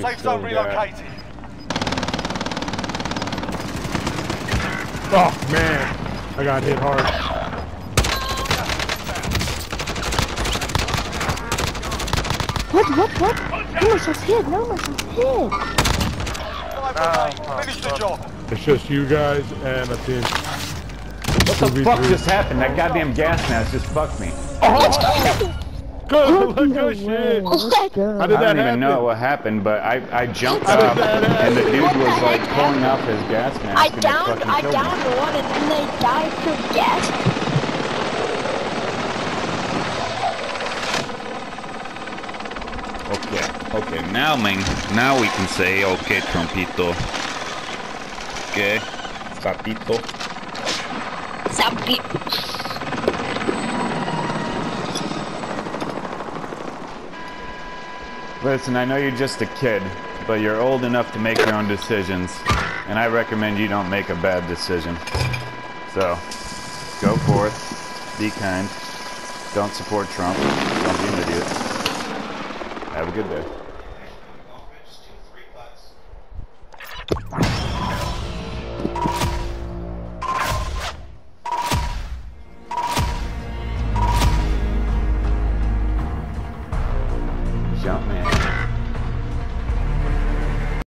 Safe zone got- relocated. Oh man, I got hit hard. What, what, what? No one's hit, no one's hit. Five Oh, remain. Finish the job. It's just you guys and I team. What the fuck just happened? That goddamn gas mask just fucked me. Oh, Good, No good shit. way. Let's go. How did I that don't even know what happened, but I, I jumped How up that and the dude What the was like heck pulling off his gas mask I and it downed, fucking I killed me. downed one and then they died from gas. Okay, okay, now man, now we can say okay, Trumpito. Okay, Sapito. Zombie. Listen, I know you're just a kid, but you're old enough to make your own decisions, and I recommend you don't make a bad decision. So, go forth, be kind, don't support Trump, don't be an idiot. Have a good day. jump man.